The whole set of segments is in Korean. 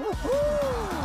Woohoo!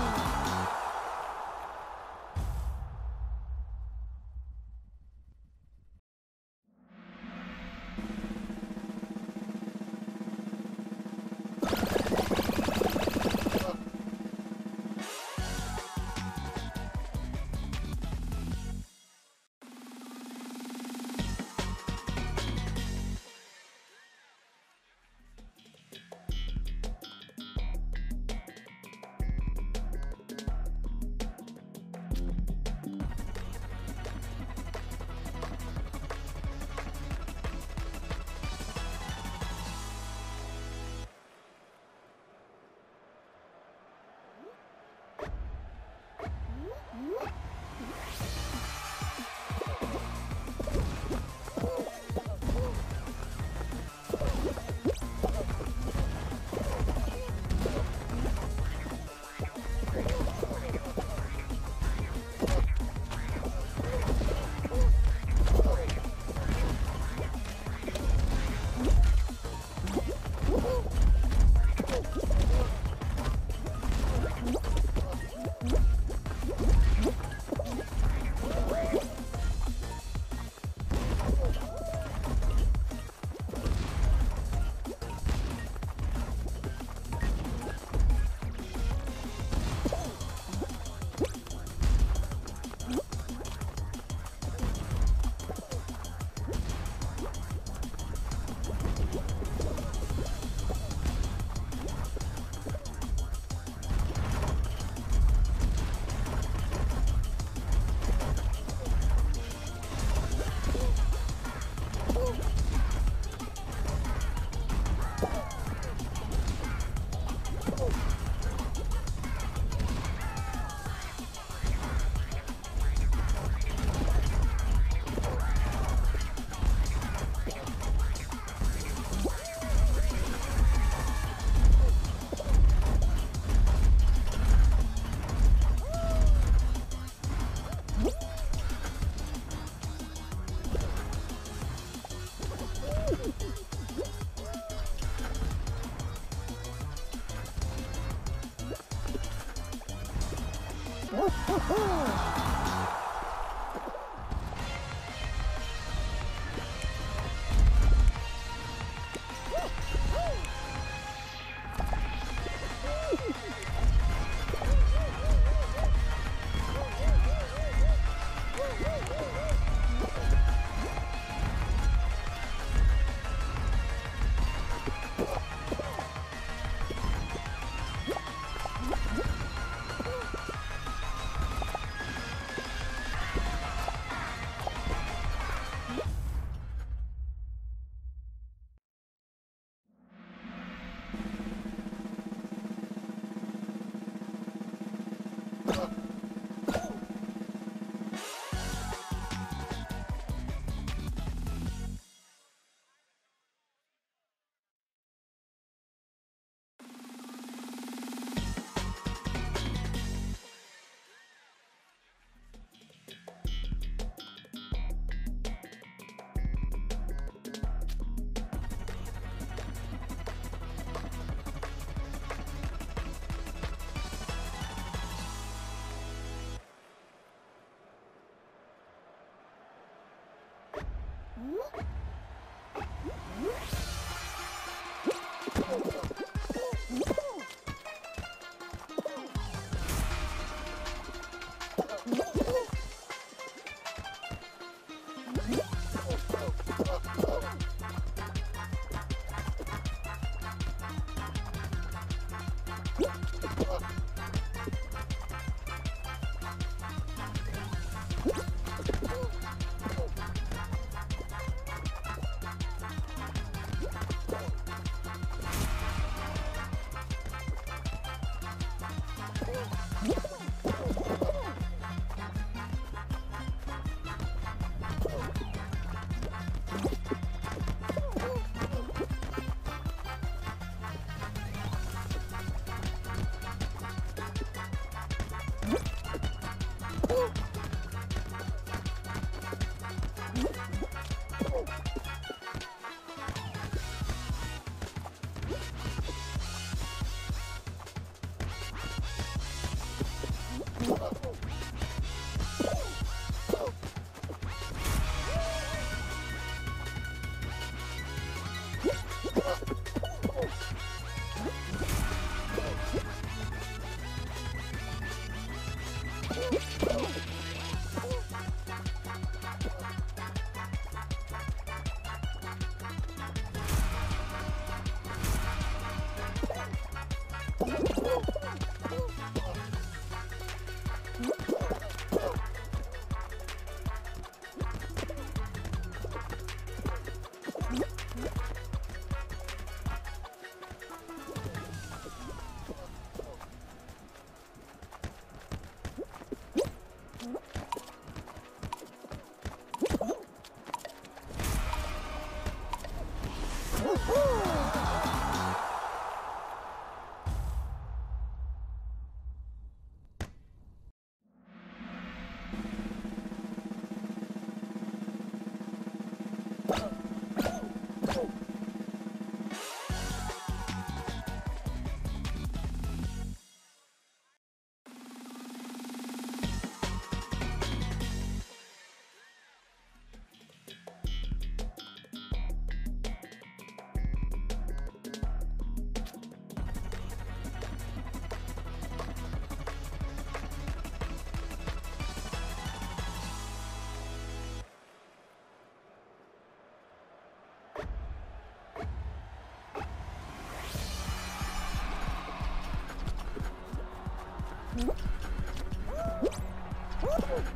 Mm-hmm. Woo! Oh!